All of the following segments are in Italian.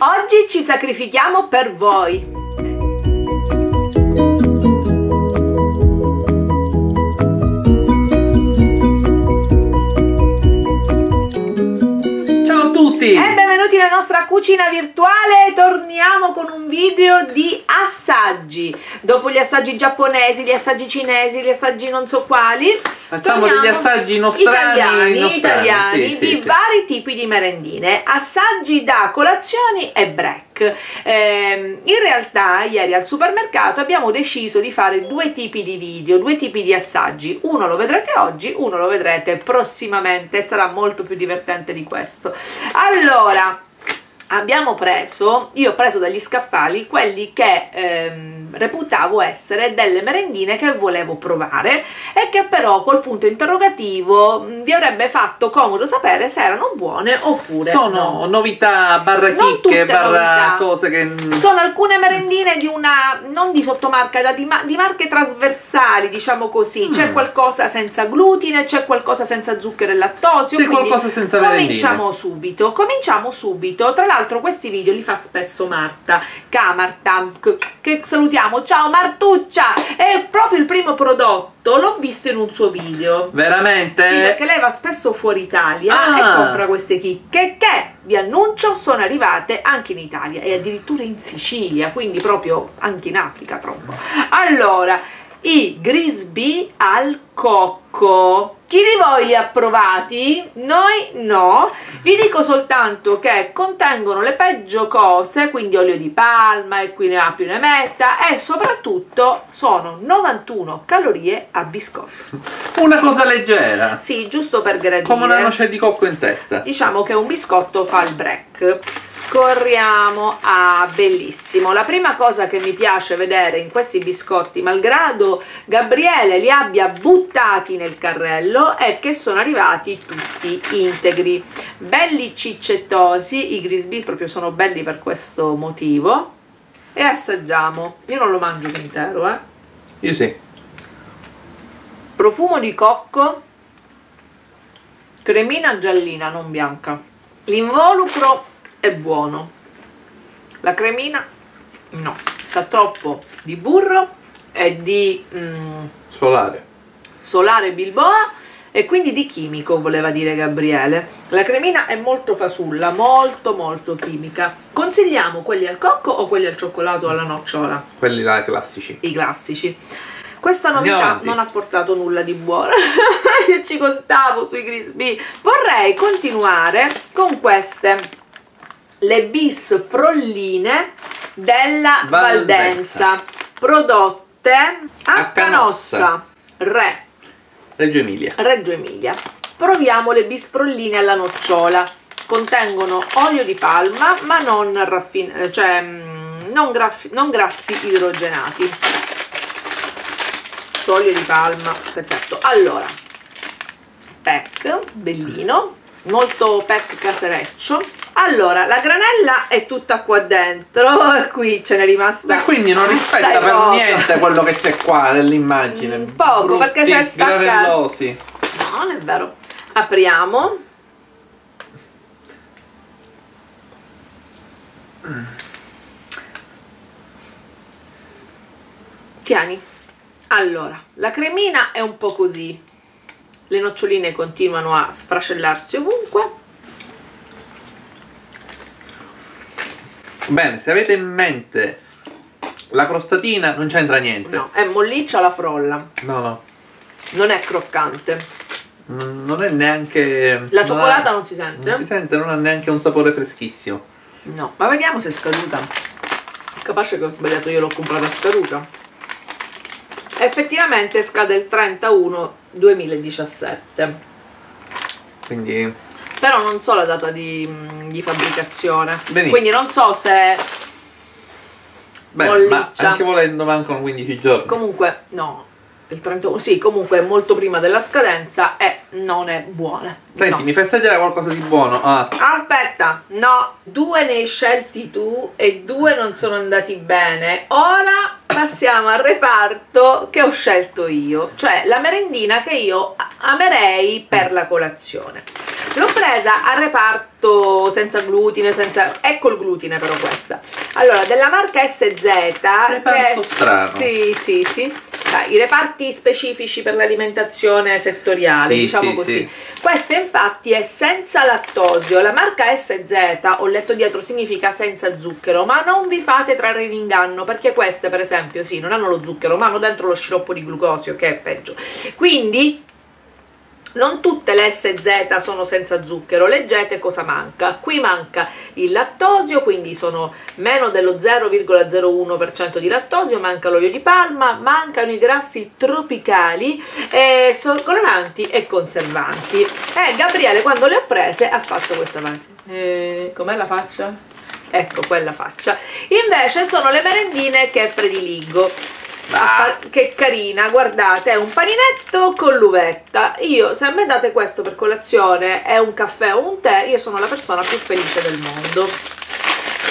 Oggi ci sacrifichiamo per voi. Ciao a tutti! E benvenuti nella nostra cucina virtuale, torniamo con un video di assaggi. Dopo gli assaggi giapponesi, gli assaggi cinesi, gli assaggi non so quali, Facciamo degli assaggi nostrani, italiani, nostrani, italiani sì, sì, di sì. vari tipi di merendine, assaggi da colazioni e break. Ehm, in realtà ieri al supermercato abbiamo deciso di fare due tipi di video, due tipi di assaggi. Uno lo vedrete oggi, uno lo vedrete prossimamente, sarà molto più divertente di questo. Allora, abbiamo preso, io ho preso dagli scaffali quelli che ehm, reputavo essere delle merendine che volevo provare e che però col punto interrogativo mh, vi avrebbe fatto comodo sapere se erano buone oppure Sono no. novità, barra chicche, barra novità. cose che... Sono alcune merendine di una, non di sottomarca, da- di, ma- di marche trasversali, diciamo così. C'è Mm. qualcosa senza glutine, c'è qualcosa senza zucchero e lattosio. C'è qualcosa senza merendine. Cominciamo subito, cominciamo subito. Tra l'altro questi video li fa spesso Marta, Camarta, che, che salutiamo. Ciao Martuccia! È proprio il primo prodotto, l'ho visto in un suo video. Veramente? Sì, perché lei va spesso fuori Italia Ah. e compra queste chicche che, vi annuncio, sono arrivate anche in Italia e addirittura in Sicilia, quindi proprio anche in Africa troppo. Allora, i Grisby al cocco. Chi di voi li ha provati? Noi no. Vi dico soltanto che contengono le peggio cose, quindi olio di palma e qui ne ha più ne metta e soprattutto sono 91 calorie a biscotto. Una cosa leggera. Sì, giusto per gradire. Come una noce di cocco in testa. Diciamo che un biscotto fa il break. Scorriamo. Ah, bellissimo. La prima cosa che mi piace vedere in questi biscotti, malgrado Gabriele li abbia buttati nel carrello, è che sono arrivati tutti integri. Belli ciccettosi, i Grisby proprio sono belli per questo motivo. E assaggiamo. Io non lo mangio intero, eh. Io sì. Profumo di cocco, cremina giallina, non bianca. L'involucro è buono, la cremina no, sa troppo di burro e di mm, Solare. Solare bilboa e quindi di chimico voleva dire Gabriele. La cremina è molto fasulla, molto molto chimica. Consigliamo quelli al cocco o quelli al cioccolato o alla nocciola? Quelli là classici. i classici. Questa novità non ha portato nulla di buono. Io ci contavo sui Grisby. Vorrei continuare con queste, le bis frolline della Valdenza. Valdenza, prodotte a A Canossa. Canossa, Re, Reggio Emilia. Reggio Emilia. Proviamo le bis frolline alla nocciola. Contengono olio di palma, ma non, cioè, mm, non, non grassi idrogenati olio di palma pezzetto allora pack bellino molto pack casereccio allora la granella è tutta qua dentro e qui ce n'è rimasta E quindi non rispetta per poco. niente quello che c'è qua nell'immagine. Mm, poco, perché se è Brutti, staccato- no non è vero. Apriamo. Tieni. Allora la cremina è un po' così. Le noccioline continuano a sfracellarsi ovunque Bene, se avete in mente la crostatina non c'entra niente. no è molliccia la frolla No, no. non è croccante Non non è neanche... la non cioccolata ha- non si sente Non si sente, non ha neanche un sapore freschissimo. No, ma vediamo se è scaduta. Capace che ho sbagliato, io l'ho comprata scaduta. Effettivamente scade il 31 2017. Quindi Però non so la data di, di fabbricazione. Benissimo. Quindi non so se Beh, ma anche volendo mancano 15 giorni. comunque no. Il 31, sì, comunque molto prima della scadenza e non è buona. Senti, No. mi fai assaggiare qualcosa di buono? Ah, Aspetta, no, due ne hai scelti tu e due non sono andati bene. Ora passiamo al reparto che ho scelto io, cioè la merendina che io amerei per la colazione. L'ho presa al reparto senza glutine, senza... ecco il glutine però questa. Allora, della marca SZ, Reparto che strano. Sì, sì, sì. I reparti specifici per l'alimentazione settoriale, Sì, diciamo sì, così. sì. Questa infatti è senza lattosio, la marca SZ, ho letto dietro, significa senza zucchero, ma non vi fate trarre in inganno perché queste per esempio sì, non hanno lo zucchero, ma hanno dentro lo sciroppo di glucosio che è peggio. Quindi non tutte le SZ sono senza zucchero, leggete cosa manca. Qui manca il lattosio, quindi sono meno dello 0,01% di lattosio, manca l'olio di palma, mancano i grassi tropicali, eh, coloranti e conservanti. E Gabriele quando le ho prese ha fatto questa faccia. Eh, com'è la faccia? Ecco quella faccia. Invece sono le merendine che prediligo. Ah, che carina, guardate, è un paninetto con l'uvetta. Io, se a me date questo per colazione e un caffè o un tè, io sono la persona più felice del mondo.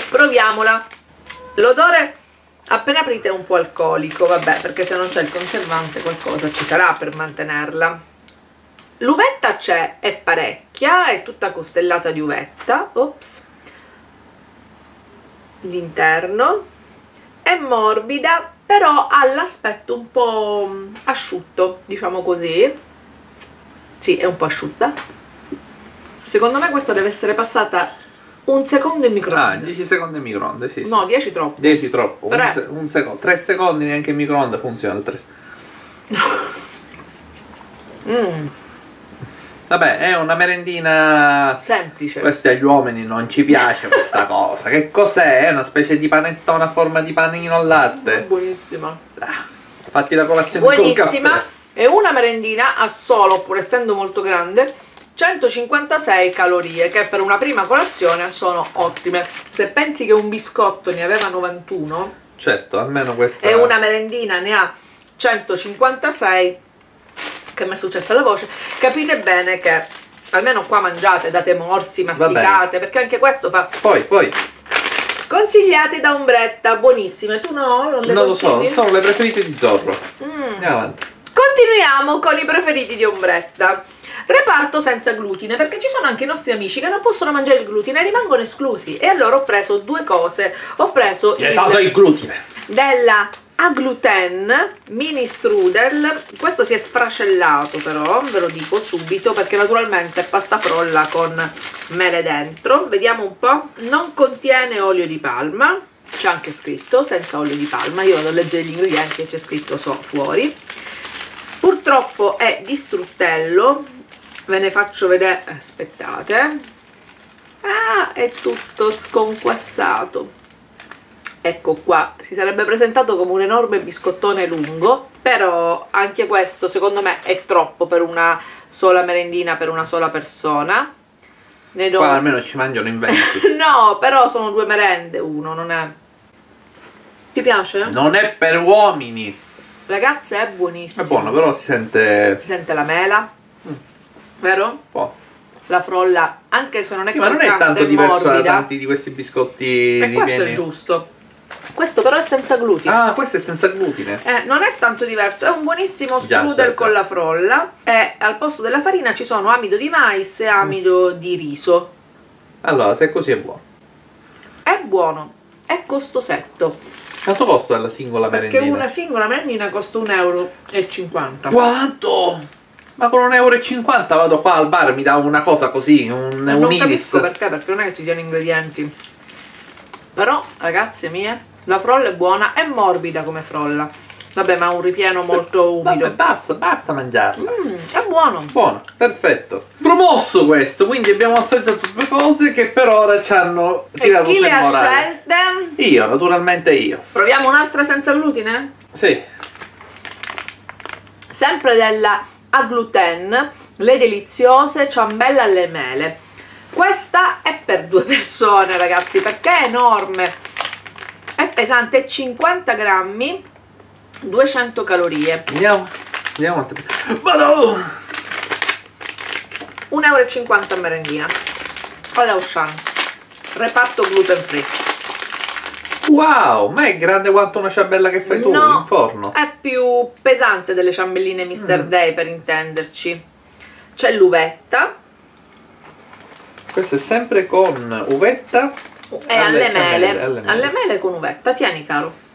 Proviamola. L'odore appena aprite è un po' alcolico, vabbè, perché se non c'è il conservante qualcosa ci sarà per mantenerla. L'uvetta c'è, è parecchia, è tutta costellata di uvetta. Ops. L'interno è morbida, però ha l'aspetto un po' asciutto, diciamo così. Sì, è un po' asciutta. Secondo me questa deve essere passata un secondo in ah, microonde. 10 secondi in microonde, sì. sì. No, 10 troppo. 10 troppo. Tre. Un, se- un secondo. 3 secondi neanche in microonde funziona. tre- Mm, Vabbè, è una merendina. semplice. Questi agli uomini non ci piace questa cosa. Che cos'è? È una specie di panettone a forma di panino al latte. Buonissima. Ah, Fatti la colazione col Buonissima. caffè. E una merendina a solo, pur essendo molto grande, 156 calorie, che per una prima colazione sono ottime. Se pensi che un biscotto ne aveva 91, Certo, almeno questa. e una merendina ne ha 156 che mi è successa la voce capite bene che almeno qua mangiate date morsi masticate perché anche questo fa Poi, poi, consigliate da ombretta buonissime tu no? non le non lo so, sono le preferite di Zorro. Mm. Andiamo avanti. Continuiamo con i preferiti di Ombretta. Reparto senza glutine, perché ci sono anche i nostri amici che non possono mangiare il glutine e rimangono esclusi. E allora ho preso due cose. Ho preso il, il glutine. della Agluten mini strudel. Questo si è sfracellato però, ve lo dico subito, perché naturalmente è pasta frolla con mele dentro. Vediamo un po'. Non contiene olio di palma. C'è anche scritto senza olio di palma. Io vado a leggere gli ingredienti e c'è scritto so fuori. Purtroppo è di struttello, ve ne faccio vedere, aspettate, ah è tutto sconquassato, ecco qua, si sarebbe presentato come un enorme biscottone lungo, però anche questo secondo me è troppo per una sola merendina, per una sola persona, ne do... Qua almeno ci mangiano in 20. No, però sono due merende, uno, non è... Ti piace? non è per uomini. Ragazze, è buonissimo. È buono, però si sente Si sente la mela, vero? un po'. La frolla, anche se non è Sì, ma non è tanto diverso da tanti di questi biscotti E questo è ripieni. giusto. Questo però è senza glutine. Ah, questo è senza glutine. Eh, non è tanto diverso, è un buonissimo strudel già, già. con la frolla e al posto della farina ci sono amido di mais e amido di riso. Allora, se è così è buono. È buono, è costosetto, Quanto costa la singola perché merendina? una singola merendina costa 1,50 euro. Quanto? Ma con 1,50 euro vado qua al bar mi dà una cosa così, un, Non un iris. capisco perché, perché non è che ci siano ingredienti. Però, ragazze mie, la frolla è buona, è morbida come frolla. Vabbè, ma ha un ripieno molto umido. Vabbè, basta, basta mangiarla. Mm, è buono. Buono, perfetto. Promosso questo, quindi abbiamo assaggiato due cose che per ora ci hanno E tirato chi sul le ha morale. scelte? Io, naturalmente io. Proviamo un'altra senza glutine? Sì. Sempre della Agluten, le deliziose ciambelle alle mele. Questa è per due persone, ragazzi, perché è enorme. È pesante 50 grammi, 200 calorie. Vediamo. Andiamo avanti. Vado! 1,50 euro a merendina. Alla Auchan. Reparto gluten free. Wow, ma è grande quanto una ciambella che fai tu No, in forno. È più pesante delle ciambelline Mr. Mm. Day per intenderci. C'è l'uvetta Questo è sempre con uvetta. E Alle alle, ciambelle, mele. alle mele. Alle mele con uvetta. Tieni caro.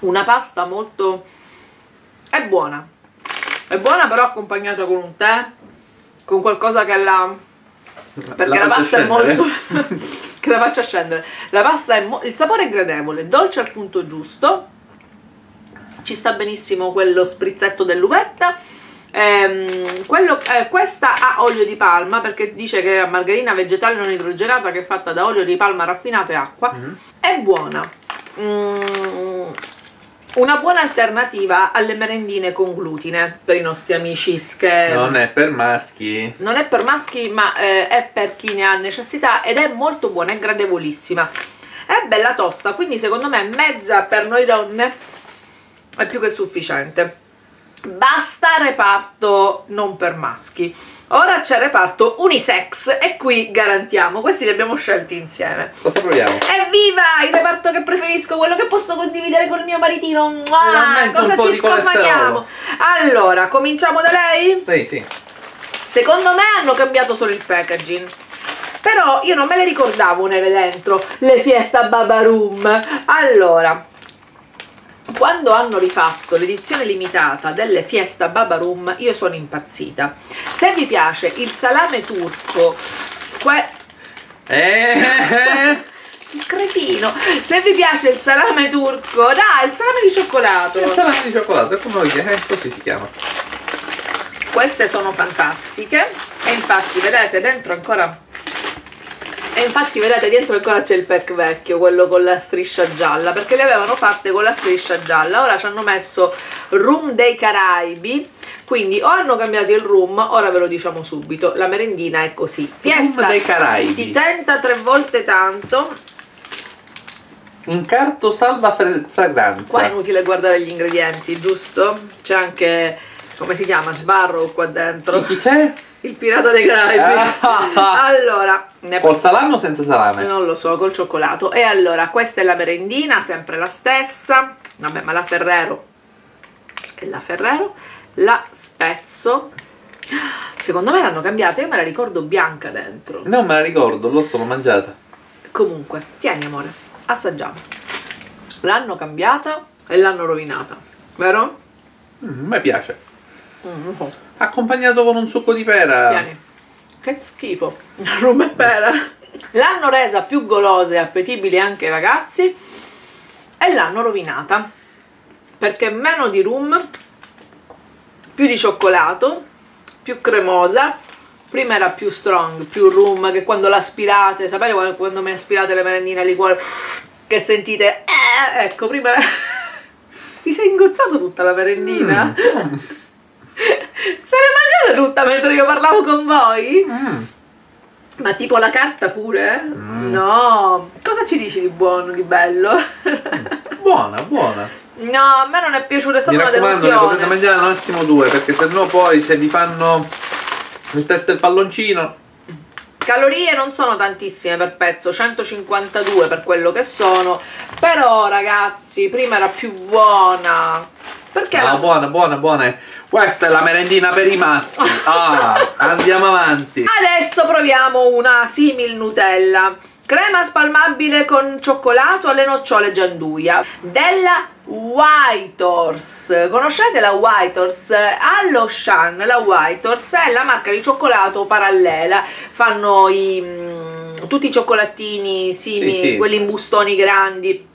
Una pasta molto... è buona. È buona però accompagnata con un tè, con qualcosa che la... perché la, faccio pasta è molto... che la faccia scendere. La pasta è... mo- il sapore è gradevole, dolce al punto giusto. Ci sta benissimo quello sprizzetto dell'uvetta. Ehm, quello- eh, questa ha olio di palma perché dice che è margarina vegetale non idrogenata che è fatta da olio di palma raffinato e acqua. Mhm. È buona. Mm, una buona alternativa alle merendine con glutine per i nostri amici che Non è per maschi. non è per maschi ma eh, è per chi ne ha necessità ed è molto buona, è gradevolissima è bella tosta quindi secondo me mezza per noi donne è più che sufficiente basta reparto non per maschi ora c'è reparto unisex e qui garantiamo questi li abbiamo scelti insieme Cosa proviamo? Evviva! Il reparto che preferisco, quello che posso condividere con il mio maritino. Mua! Cosa ci scomaniamo? Allora, cominciamo da lei? Sì, sì. Secondo me hanno cambiato solo il packaging. Però io non me le ricordavo nelle dentro le fiesta Baba Room. Allora, quando hanno rifatto l'edizione limitata delle Fiesta Baba Room, io sono impazzita. Se vi piace il salame turco, que- Eh, il cretino, se vi piace il salame turco, dai, il salame di cioccolato. il salame di cioccolato, è come lo chiama? Eh, così si chiama. queste sono fantastiche e infatti vedete dentro ancora e infatti vedete dietro ancora c'è il pack vecchio quello con la striscia gialla perché le avevano fatte con la striscia gialla ora ci hanno messo rum dei Caraibi quindi o hanno cambiato il rum ora ve lo diciamo subito la merendina è così fiesta dei ti Caraibi. tenta tre volte tanto Incarto salva fragranza. qua è inutile guardare gli ingredienti giusto? c'è anche come si chiama? Sbarrow qua dentro chi c'è? Il pirata dei Caraibi allora ne Col salame o senza salame? non lo so col cioccolato e allora questa è la merendina sempre la stessa vabbè ma la Ferrero è la Ferrero la spezzo secondo me l'hanno cambiata io me la ricordo bianca dentro Non me la ricordo, l'ho solo mangiata. comunque tieni amore assaggiamo l'hanno cambiata e l'hanno rovinata vero? Mm, a me piace. Mm, po'. Accompagnato con un succo di pera. Tieni. Che schifo. Rum e pera. L'hanno resa più golosa e appetibile anche ai ragazzi e l'hanno rovinata. Perché meno di rum, più di cioccolato, più cremosa. Prima era più strong, più rum, che quando l'aspirate, sapete quando, quando mi aspirate le merendine al liquore, che sentite, eh, ecco, prima... Ti sei ingozzato tutta la merendina? Mm. Se l'hai mangiata tutta mentre io parlavo con voi? Mm. Ma tipo la carta pure? Mm. No, cosa ci dici di buono, di bello? Buona, buona. no, a me non è piaciuta, è stata Mi una delusione. potete mangiare al massimo due, perché se no poi se vi fanno il test del palloncino. Calorie non sono tantissime per pezzo, 152 per quello che sono, però ragazzi, prima era più buona. Perché No, la- buona, buona, buona. Questa è la merendina per i maschi. Ah, andiamo avanti. Adesso proviamo una simil Nutella. Crema spalmabile con cioccolato alle nocciole gianduia della White Horse. Conoscete la White Horse? Allo Shan, la White Horse è la marca di cioccolato parallela. Fanno i, mm, tutti i cioccolatini simili, Sì, sì. quelli in bustoni grandi.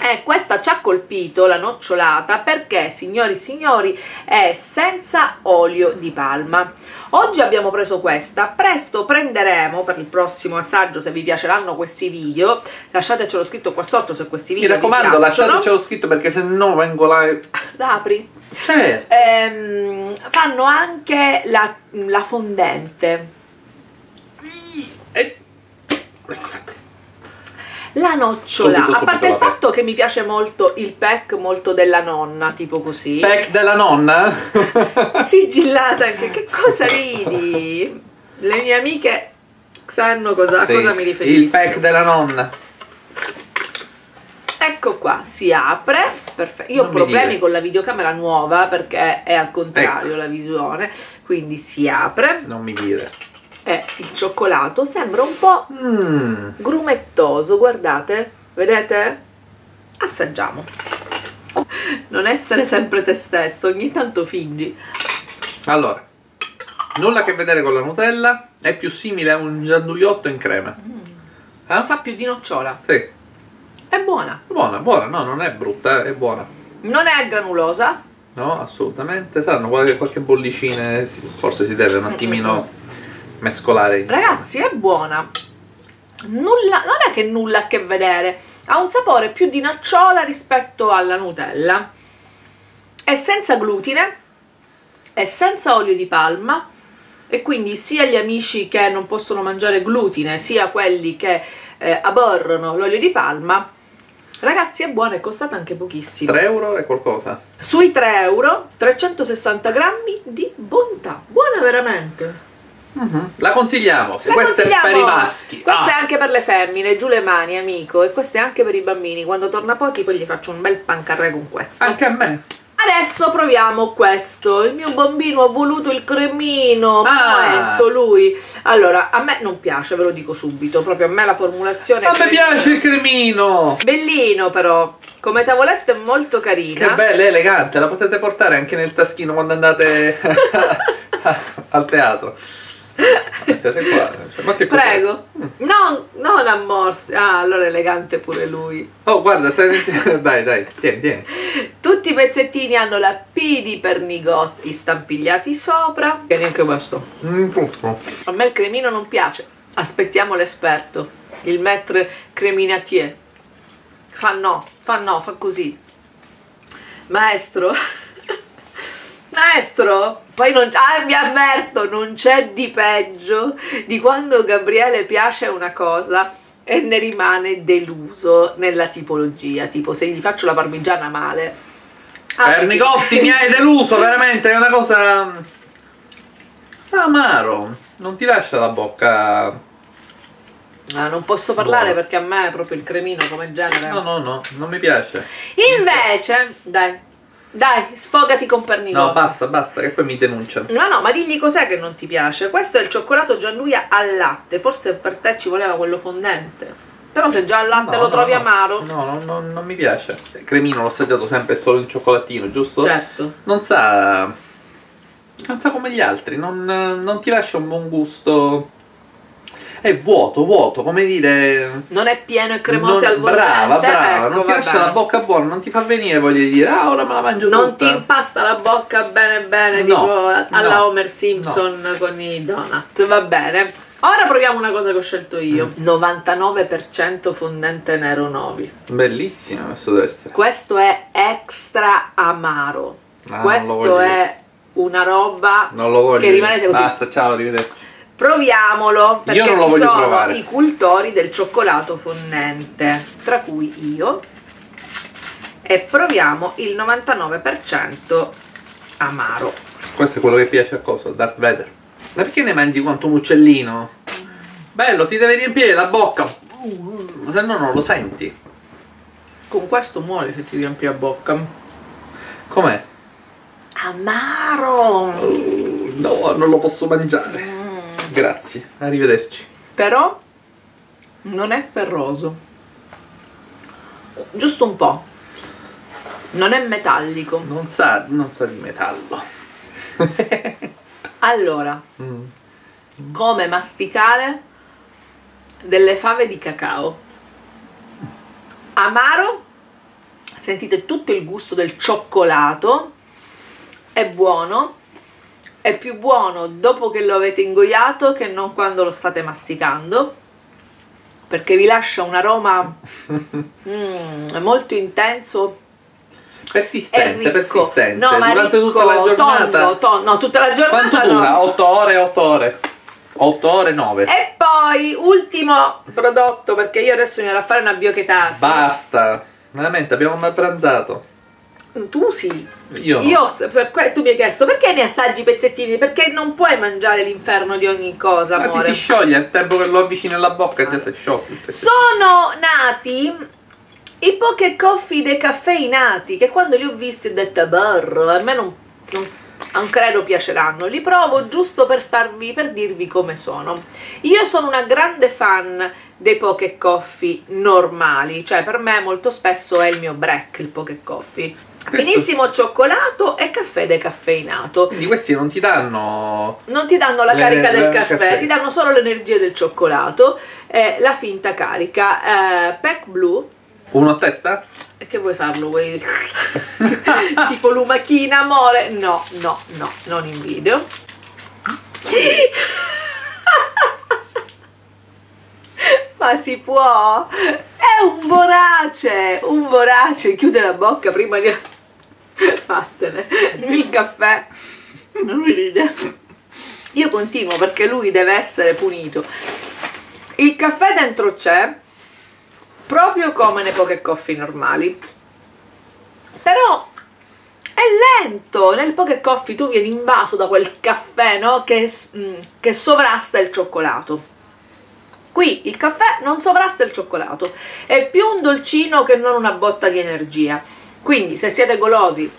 E questa ci ha colpito la nocciolata perché, signori e signori, è senza olio di palma. Oggi abbiamo preso questa, presto prenderemo per il prossimo assaggio, se vi piaceranno questi video, lasciatecelo scritto qua sotto se questi Mi video raccomando, vi piacciono. lasciatecelo scritto perché se no vengo là. e- Apri. Certo. Ehm, fanno anche la, la fondente. E... Ecco fatto. La nocciola, Subito, a subito parte il fatto che mi piace molto il pack molto della nonna, tipo così. Pack della nonna? Sigillata anche, che cosa ridi? Le mie amiche sanno cosa, a Sì, cosa mi riferisco. Il pack della nonna. Ecco qua, si apre. Perfetto. Io ho Non mi problemi con la videocamera nuova perché è al contrario Ecco. la visione. Quindi si apre. Non mi dire. E il cioccolato sembra un po' Mm. grumettoso, guardate, vedete? Assaggiamo. Non essere sempre te stesso, ogni tanto fingi. Allora, nulla a che vedere con la Nutella, è più simile a un gianduiotto in crema. Non sa più di nocciola. Sì, È buona. buona, buona, no, non è brutta, è buona. Non è granulosa. No, assolutamente. Saranno qualche, qualche bollicine, si- forse si deve un attimino mescolare. insieme. Ragazzi, è buona. Nulla, non è che nulla a che vedere. Ha un sapore più di nocciola rispetto alla Nutella. È senza glutine, è senza olio di palma e quindi sia gli amici che non possono mangiare glutine, sia quelli che eh, aborrono l'olio di palma. Ragazzi, è buona, è costata anche pochissimo. 3 euro e qualcosa. Sui 3 euro, 360 grammi di bontà. Buona veramente. La consigliamo. La Questo è consigliamo. per i maschi. Questo Ah. è anche per le femmine, giù le mani, amico. E questo è anche per i bambini. Quando torna Poti, poi gli faccio un bel pancarré con questo. Anche a me. Adesso proviamo questo. Il mio bambino ha voluto il cremino. Ah. Enzo, lui. Allora, a me non piace, ve lo dico subito. Proprio a me la formulazione. A me piace il cremino. Bellino, però. Come tavoletta è molto carina. Che bella, è elegante, la potete portare anche nel taschino quando andate al teatro. Mettete qua, cioè, ma che cos'è? Prego. Non, non a morsi. Ah, allora è elegante pure lui. Oh, guarda, stai... dai, dai, tieni, tieni. Tutti i pezzettini hanno la P di Pernigotti stampigliati sopra. E neanche questo. Mm, tutto. A me il cremino non piace. Aspettiamo l'esperto, il maître creminatier. Fa no, fa no, fa così. Maestro. Maestro, poi non ah, mi avverto, non c'è di peggio di quando Gabriele piace una cosa e ne rimane deluso nella tipologia, tipo se gli faccio la parmigiana male. Ah, Pernigotti, mi hai deluso, veramente, è una cosa... Sa amaro, non ti lascia la bocca... Ah, non posso parlare Buono. perché a me è proprio il cremino come genere. No, no, no, non mi piace. Invece, dai, dai, sfogati con Pernigotti. No, basta, basta, che poi mi denunciano. No, no, ma digli cos'è che non ti piace. Questo è il cioccolato Gianluia al latte. Forse per te ci voleva quello fondente. Però se già al latte No, lo no, trovi no. amaro. No, no, no, non mi piace. Cremino l'ho assaggiato sempre solo in cioccolatino, giusto? Certo. Non sa... Non sa come gli altri, non, non ti lascia un buon gusto... È vuoto, vuoto, come dire... Non è pieno e cremoso non- al volante. Brava, brava, ecco, non ti lascia bene. la bocca buona, non ti fa venire voglia di dire ah ora me la mangio Non ti tutta. impasta la bocca bene bene, No, tipo alla no, Homer Simpson con i donut. Va bene. Ora proviamo una cosa che ho scelto io. Mm. 99% fondente nero novi. Bellissimo questo deve essere. Questo è extra amaro. Ah, non Questo voglio è una roba Non lo voglio. che rimanete così. Basta, ciao, arrivederci. Proviamolo perché Io non lo ci sono provare. i cultori del cioccolato fondente, tra cui io. E proviamo il 99% amaro. Questo è quello che piace a cosa? Darth Vader. Ma perché ne mangi quanto un uccellino? Bello, ti deve riempire la bocca. Se no non lo senti. Con questo muori se ti riempi la bocca. Com'è? Amaro! Oh, no, non lo posso mangiare. Grazie, arrivederci. Però non è ferroso. Giusto un po'. Non è metallico. Non sa, non sa di metallo. Allora, Mm. come masticare delle fave di cacao. Amaro, sentite tutto il gusto del cioccolato, è buono, è più buono dopo che lo avete ingoiato che non quando lo state masticando, perché vi lascia un aroma mm, molto intenso Persistente, persistente. No, ma Durante ricco, tutta la giornata. tondo, tondo. no, tutta la giornata Quanto no. dura? 8 ore, 8 ore. 8 ore 9. E poi, ultimo prodotto, perché io adesso mi vado a fare una biochetasi. Basta. Veramente, abbiamo mal pranzato. Tu sì. Io no. Io, per que- tu mi hai chiesto perché mi assaggi i pezzettini? Perché non puoi mangiare l'inferno di ogni cosa, Ma ti amore. si scioglie, il tempo che lo avvicini alla bocca è sciolto. il pezzo. Sono nati i poke coffee decaffeinati che quando li ho visti ho detto borro, a me non, non, non credo piaceranno. Li provo giusto per farvi, per dirvi come sono. Io sono una grande fan dei poke coffee normali, cioè per me molto spesso è il mio break il poke coffee. Finissimo cioccolato e caffè decaffeinato. Quindi questi non ti danno... Non ti danno la carica del caffè, caffè. ti danno solo l'energia del cioccolato, eh, la finta carica. Eh, Pack Blue, Uno a testa? e che vuoi farlo? Vuoi... tipo lumachina, amore? No, no, no, non in video. Ma si può? È un vorace, un vorace. Chiude la bocca prima di... Vattene. Il caffè. Non mi ride. Io continuo perché lui deve essere punito. Il caffè dentro c'è, proprio come nei poke coffee normali. Però è lento. Nel poke coffee tu vieni invaso da quel caffè, no? Che, mm, che sovrasta il cioccolato. Qui il caffè non sovrasta il cioccolato, è più un dolcino che non una botta di energia. Quindi se siete golosi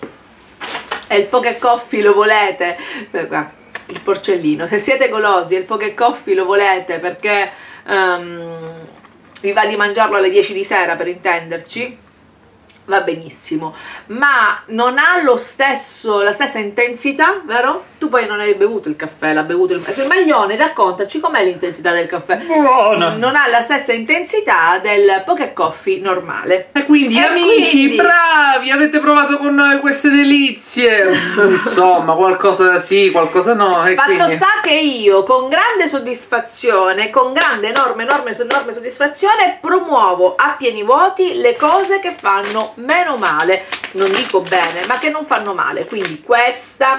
e il poke coffee lo volete, il porcellino, se siete golosi e il poke coffee lo volete? Perché ehm, vi va di mangiarlo alle 10 di sera per intenderci, va benissimo, ma non ha lo stesso, la stessa intensità, vero? Tu poi non hai bevuto il caffè, l'ha bevuto il, il maglione, raccontaci com'è l'intensità del caffè. Buona! Non ha la stessa intensità del poke coffee normale. E quindi E amici, quindi- bravi, avete provato con noi queste delizie. Insomma, qualcosa sì, qualcosa no. E Fatto quindi... sta che io con grande soddisfazione, con grande enorme enorme enorme soddisfazione promuovo a pieni voti le cose che fanno meno male, non dico bene, ma che non fanno male. Quindi questa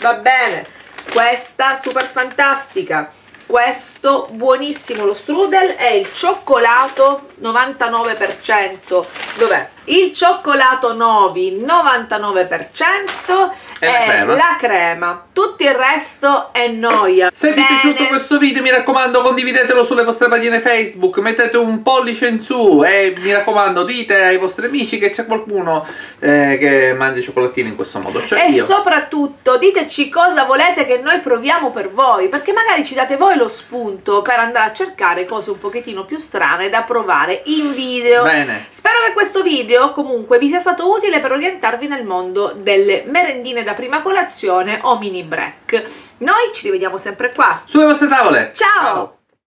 va bene, questa super fantastica. Questo buonissimo lo strudel è il cioccolato 99%. Dov'è? Il cioccolato Novi 99% E la è crema. la crema. Tutto il resto è noia. Se vi è Bene. piaciuto questo video mi raccomando condividetelo sulle vostre pagine Facebook, mettete un pollice in su e mi raccomando dite ai vostri amici che c'è qualcuno eh, che mangia i cioccolatini in questo modo, cioè E io. soprattutto diteci cosa volete che noi proviamo per voi, perché magari ci date voi lo spunto per andare a cercare cose un pochettino più strane da provare in video. Bene. Spero che questo video comunque vi sia stato utile per orientarvi nel mondo delle merendine da prima colazione o mini break. Noi ci rivediamo sempre qua. Sulle vostre tavole. Ciao.